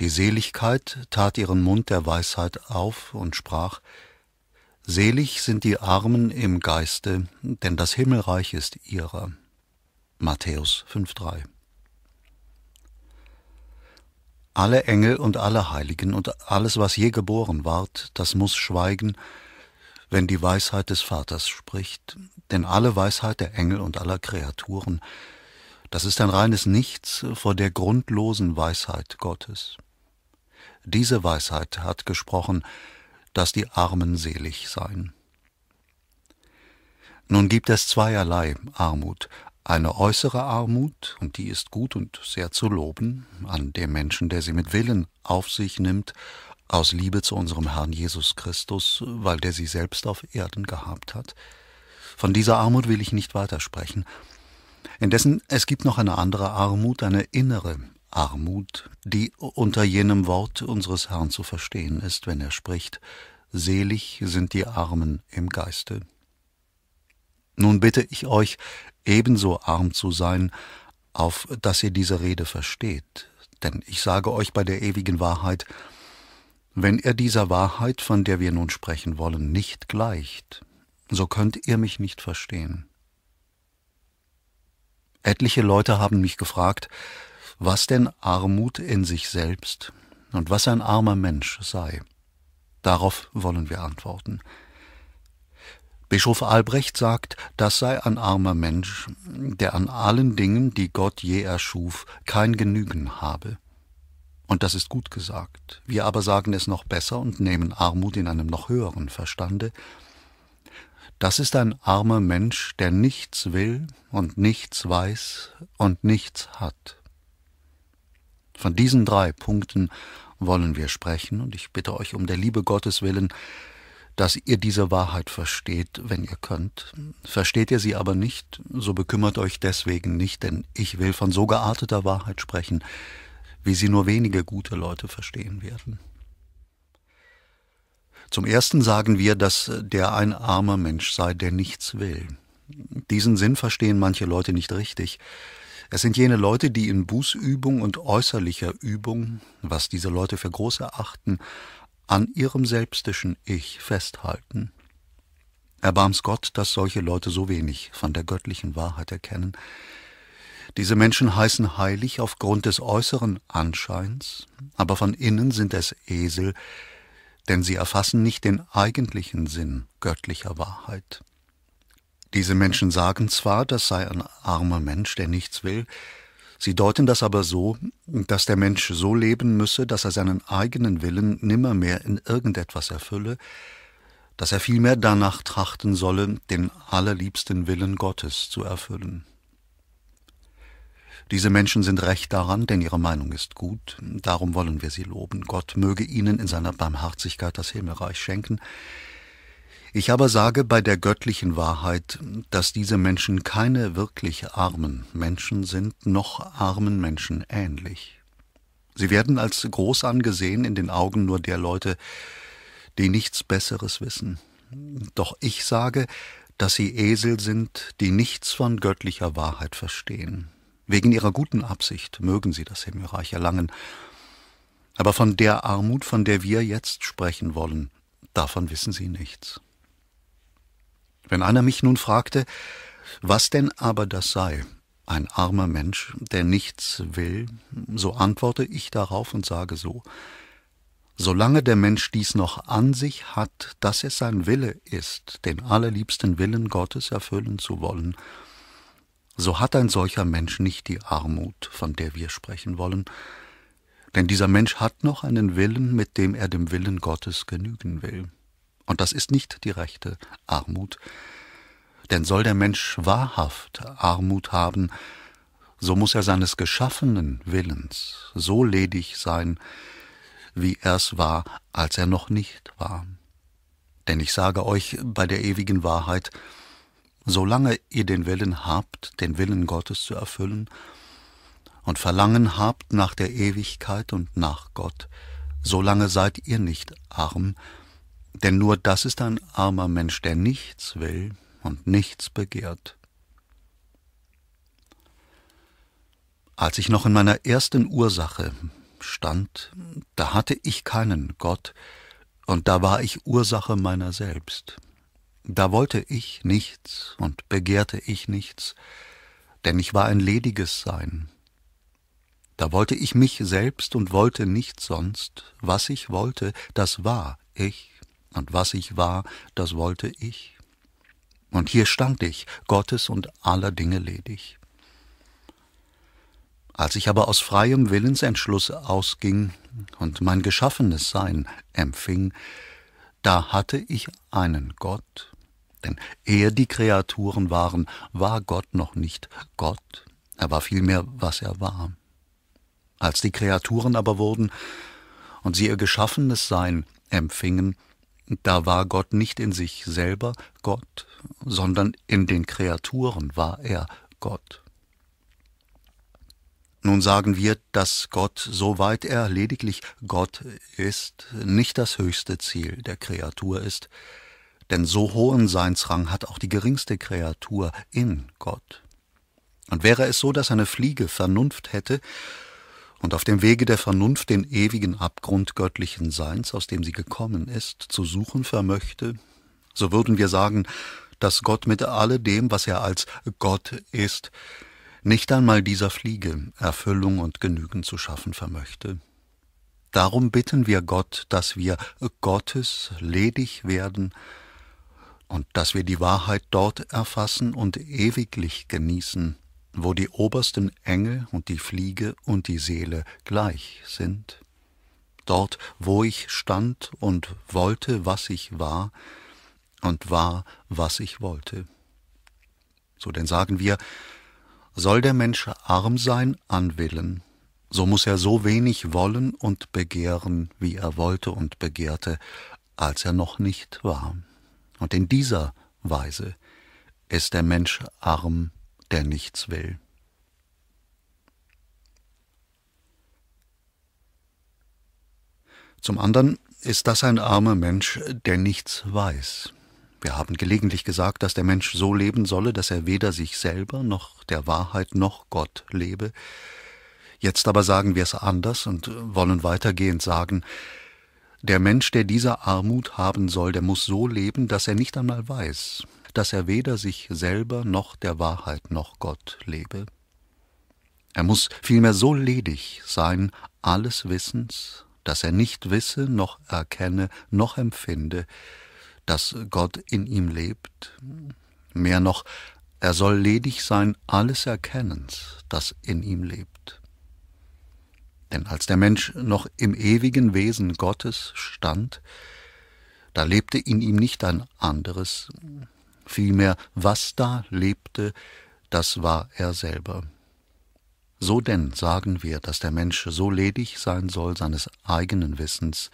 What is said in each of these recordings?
Die Seligkeit tat ihren Mund der Weisheit auf und sprach, Selig sind die Armen im Geiste, denn das Himmelreich ist ihrer. Matthäus 5,3 Alle Engel und alle Heiligen und alles, was je geboren ward, das muss schweigen, wenn die Weisheit des Vaters spricht, denn alle Weisheit der Engel und aller Kreaturen, das ist ein reines Nichts vor der grundlosen Weisheit Gottes. Diese Weisheit hat gesprochen, dass die Armen selig seien. Nun gibt es zweierlei Armut, eine äußere Armut, und die ist gut und sehr zu loben, an dem Menschen, der sie mit Willen auf sich nimmt, aus Liebe zu unserem Herrn Jesus Christus, weil der sie selbst auf Erden gehabt hat. Von dieser Armut will ich nicht weitersprechen. Indessen, es gibt noch eine andere Armut, eine innere Armut, die unter jenem Wort unseres Herrn zu verstehen ist, wenn er spricht, Selig sind die Armen im Geiste. Nun bitte ich euch, ebenso arm zu sein, auf dass ihr diese Rede versteht. Denn ich sage euch bei der ewigen Wahrheit, wenn er dieser Wahrheit, von der wir nun sprechen wollen, nicht gleicht, so könnt ihr mich nicht verstehen. Etliche Leute haben mich gefragt, was denn Armut in sich selbst und was ein armer Mensch sei. Darauf wollen wir antworten. Bischof Albrecht sagt, das sei ein armer Mensch, der an allen Dingen, die Gott je erschuf, kein Genügen habe. Und das ist gut gesagt. Wir aber sagen es noch besser und nehmen Armut in einem noch höheren Verstande. Das ist ein armer Mensch, der nichts will und nichts weiß und nichts hat. Von diesen drei Punkten wollen wir sprechen, und ich bitte euch um der Liebe Gottes willen, dass ihr diese Wahrheit versteht, wenn ihr könnt. Versteht ihr sie aber nicht, so bekümmert euch deswegen nicht, denn ich will von so gearteter Wahrheit sprechen, wie sie nur wenige gute Leute verstehen werden. Zum Ersten sagen wir, dass der ein armer Mensch sei, der nichts will. Diesen Sinn verstehen manche Leute nicht richtig. Es sind jene Leute, die in Bußübung und äußerlicher Übung, was diese Leute für groß erachten, an ihrem selbstischen Ich festhalten. Erbarms Gott, dass solche Leute so wenig von der göttlichen Wahrheit erkennen. Diese Menschen heißen heilig aufgrund des äußeren Anscheins, aber von innen sind es Esel, denn sie erfassen nicht den eigentlichen Sinn göttlicher Wahrheit. Diese Menschen sagen zwar, das sei ein armer Mensch, der nichts will, sie deuten das aber so, dass der Mensch so leben müsse, dass er seinen eigenen Willen nimmermehr in irgendetwas erfülle, dass er vielmehr danach trachten solle, den allerliebsten Willen Gottes zu erfüllen. Diese Menschen sind recht daran, denn ihre Meinung ist gut, darum wollen wir sie loben. Gott möge ihnen in seiner Barmherzigkeit das Himmelreich schenken, ich aber sage bei der göttlichen Wahrheit, dass diese Menschen keine wirklich armen Menschen sind, noch armen Menschen ähnlich. Sie werden als groß angesehen in den Augen nur der Leute, die nichts Besseres wissen. Doch ich sage, dass sie Esel sind, die nichts von göttlicher Wahrheit verstehen. Wegen ihrer guten Absicht mögen sie das Himmelreich erlangen. Aber von der Armut, von der wir jetzt sprechen wollen, davon wissen sie nichts. Wenn einer mich nun fragte, was denn aber das sei, ein armer Mensch, der nichts will, so antworte ich darauf und sage so, solange der Mensch dies noch an sich hat, dass es sein Wille ist, den allerliebsten Willen Gottes erfüllen zu wollen, so hat ein solcher Mensch nicht die Armut, von der wir sprechen wollen, denn dieser Mensch hat noch einen Willen, mit dem er dem Willen Gottes genügen will. Und das ist nicht die rechte Armut. Denn soll der Mensch wahrhaft Armut haben, so muss er seines geschaffenen Willens so ledig sein, wie er's war, als er noch nicht war. Denn ich sage euch bei der ewigen Wahrheit, solange ihr den Willen habt, den Willen Gottes zu erfüllen, und Verlangen habt nach der Ewigkeit und nach Gott, solange seid ihr nicht arm, denn nur das ist ein armer Mensch, der nichts will und nichts begehrt. Als ich noch in meiner ersten Ursache stand, da hatte ich keinen Gott, und da war ich Ursache meiner selbst. Da wollte ich nichts und begehrte ich nichts, denn ich war ein lediges Sein. Da wollte ich mich selbst und wollte nichts sonst. Was ich wollte, das war ich, und was ich war, das wollte ich. Und hier stand ich, Gottes und aller Dinge ledig. Als ich aber aus freiem Willensentschluss ausging und mein geschaffenes Sein empfing, da hatte ich einen Gott, denn ehe die Kreaturen waren, war Gott noch nicht Gott, er war vielmehr, was er war. Als die Kreaturen aber wurden und sie ihr geschaffenes Sein empfingen, da war Gott nicht in sich selber Gott, sondern in den Kreaturen war er Gott. Nun sagen wir, dass Gott, soweit er lediglich Gott ist, nicht das höchste Ziel der Kreatur ist, denn so hohen Seinsrang hat auch die geringste Kreatur in Gott. Und wäre es so, dass eine Fliege Vernunft hätte und auf dem Wege der Vernunft den ewigen Abgrund göttlichen Seins, aus dem sie gekommen ist, zu suchen vermöchte, so würden wir sagen, dass Gott mit alledem, was er als Gott ist, nicht einmal dieser Fliege Erfüllung und Genügen zu schaffen vermöchte. Darum bitten wir Gott, dass wir Gottes ledig werden und dass wir die Wahrheit dort erfassen und ewiglich genießen, wo die obersten Engel und die Fliege und die Seele gleich sind. Dort, wo ich stand und wollte, was ich war, und war, was ich wollte. So denn sagen wir, soll der Mensch arm sein an Willen, so muss er so wenig wollen und begehren, wie er wollte und begehrte, als er noch nicht war. Und in dieser Weise ist der Mensch arm, der nichts will. Zum anderen ist das ein armer Mensch, der nichts weiß. Wir haben gelegentlich gesagt, dass der Mensch so leben solle, dass er weder sich selber noch der Wahrheit noch Gott lebe. Jetzt aber sagen wir es anders und wollen weitergehend sagen, der Mensch, der diese Armut haben soll, der muss so leben, dass er nicht einmal weiß, dass er weder sich selber noch der Wahrheit noch Gott lebe. Er muss vielmehr so ledig sein alles Wissens, dass er nicht wisse, noch erkenne, noch empfinde, dass Gott in ihm lebt. Mehr noch, er soll ledig sein alles Erkennens, das in ihm lebt. Denn als der Mensch noch im ewigen Wesen Gottes stand, da lebte in ihm nicht ein anderes, vielmehr was da lebte, das war er selber. So denn sagen wir, dass der Mensch so ledig sein soll seines eigenen Wissens,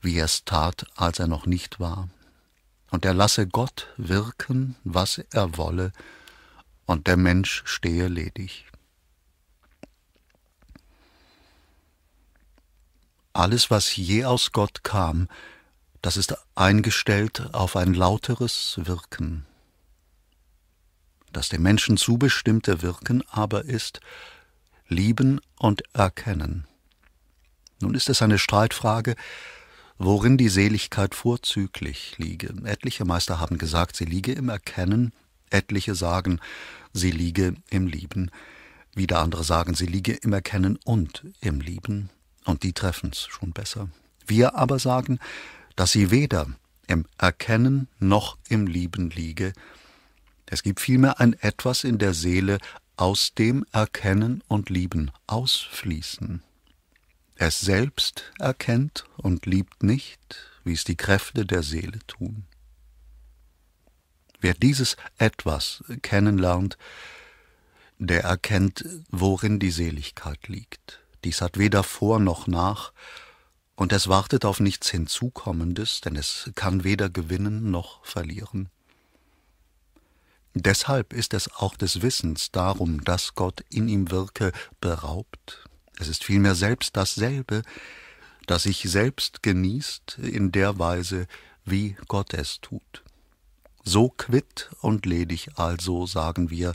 wie er es tat, als er noch nicht war und er lasse Gott wirken, was er wolle, und der Mensch stehe ledig. Alles, was je aus Gott kam, das ist eingestellt auf ein lauteres Wirken. Das dem Menschen zubestimmte Wirken aber ist Lieben und Erkennen. Nun ist es eine Streitfrage, worin die Seligkeit vorzüglich liege. Etliche Meister haben gesagt, sie liege im Erkennen, etliche sagen, sie liege im Lieben, wieder andere sagen, sie liege im Erkennen und im Lieben, und die treffen's schon besser. Wir aber sagen, dass sie weder im Erkennen noch im Lieben liege, es gibt vielmehr ein Etwas in der Seele, aus dem Erkennen und Lieben ausfließen es selbst erkennt und liebt nicht, wie es die Kräfte der Seele tun. Wer dieses etwas kennenlernt, der erkennt, worin die Seligkeit liegt. Dies hat weder vor noch nach, und es wartet auf nichts Hinzukommendes, denn es kann weder gewinnen noch verlieren. Deshalb ist es auch des Wissens darum, dass Gott in ihm wirke, beraubt, es ist vielmehr selbst dasselbe, das sich selbst genießt in der Weise, wie Gott es tut. So quitt und ledig also, sagen wir,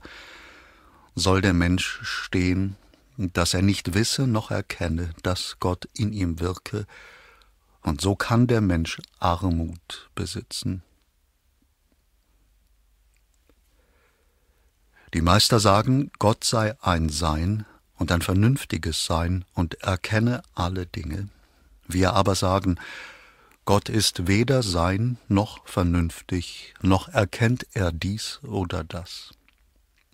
soll der Mensch stehen, dass er nicht wisse noch erkenne, dass Gott in ihm wirke, und so kann der Mensch Armut besitzen. Die Meister sagen, Gott sei ein Sein und ein vernünftiges Sein und erkenne alle Dinge. Wir aber sagen, Gott ist weder Sein noch vernünftig, noch erkennt er dies oder das.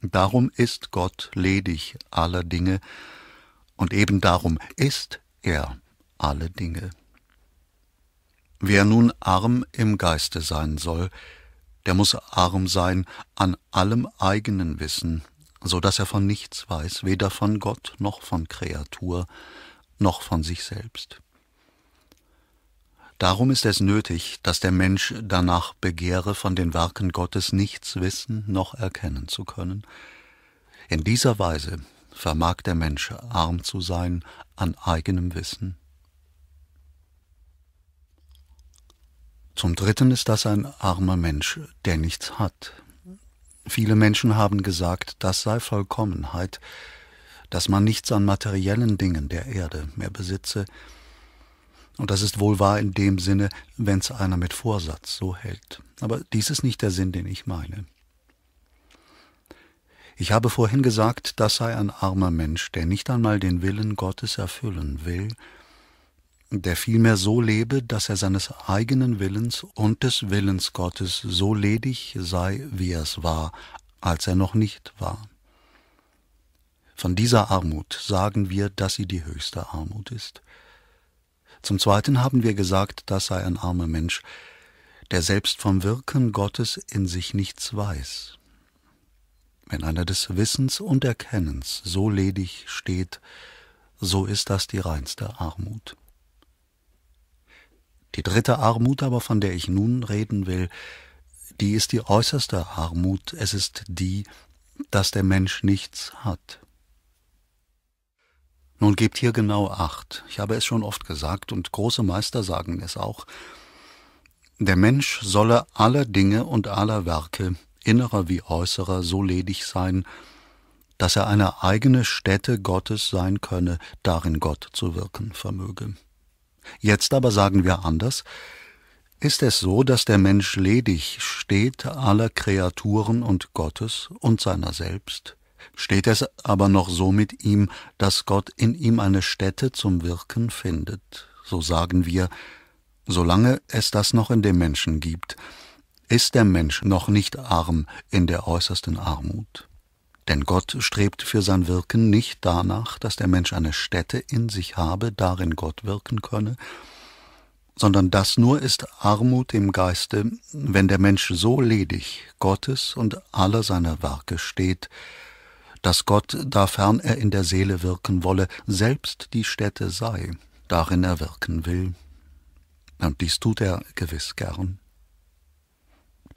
Darum ist Gott ledig aller Dinge, und eben darum ist er alle Dinge. Wer nun arm im Geiste sein soll, der muss arm sein an allem eigenen Wissen, so dass er von nichts weiß, weder von Gott noch von Kreatur, noch von sich selbst. Darum ist es nötig, dass der Mensch danach begehre, von den Werken Gottes nichts wissen noch erkennen zu können. In dieser Weise vermag der Mensch arm zu sein an eigenem Wissen. Zum Dritten ist das ein armer Mensch, der nichts hat. Viele Menschen haben gesagt, das sei Vollkommenheit, dass man nichts an materiellen Dingen der Erde mehr besitze, und das ist wohl wahr in dem Sinne, wenn's einer mit Vorsatz so hält. Aber dies ist nicht der Sinn, den ich meine. Ich habe vorhin gesagt, das sei ein armer Mensch, der nicht einmal den Willen Gottes erfüllen will, der vielmehr so lebe, dass er seines eigenen Willens und des Willens Gottes so ledig sei, wie er es war, als er noch nicht war. Von dieser Armut sagen wir, dass sie die höchste Armut ist. Zum Zweiten haben wir gesagt, das sei ein armer Mensch, der selbst vom Wirken Gottes in sich nichts weiß. Wenn einer des Wissens und Erkennens so ledig steht, so ist das die reinste Armut. Die dritte Armut aber, von der ich nun reden will, die ist die äußerste Armut, es ist die, dass der Mensch nichts hat. Nun gebt hier genau acht. Ich habe es schon oft gesagt und große Meister sagen es auch. Der Mensch solle aller Dinge und aller Werke, innerer wie äußerer, so ledig sein, dass er eine eigene Stätte Gottes sein könne, darin Gott zu wirken vermöge. Jetzt aber sagen wir anders, ist es so, dass der Mensch ledig steht aller Kreaturen und Gottes und seiner selbst, steht es aber noch so mit ihm, dass Gott in ihm eine Stätte zum Wirken findet, so sagen wir, solange es das noch in dem Menschen gibt, ist der Mensch noch nicht arm in der äußersten Armut. Denn Gott strebt für sein Wirken nicht danach, dass der Mensch eine Stätte in sich habe, darin Gott wirken könne, sondern das nur ist Armut im Geiste, wenn der Mensch so ledig Gottes und aller seiner Werke steht, dass Gott, dafern er in der Seele wirken wolle, selbst die Stätte sei, darin er wirken will. Und dies tut er gewiss gern.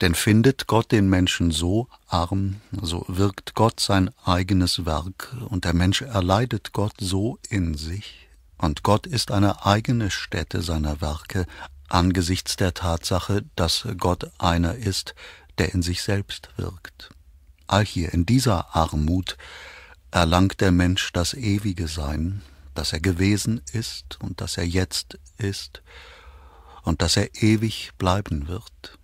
Denn findet Gott den Menschen so arm, so wirkt Gott sein eigenes Werk, und der Mensch erleidet Gott so in sich, und Gott ist eine eigene Stätte seiner Werke angesichts der Tatsache, dass Gott einer ist, der in sich selbst wirkt. Hier in dieser Armut erlangt der Mensch das ewige Sein, das er gewesen ist und das er jetzt ist und das er ewig bleiben wird.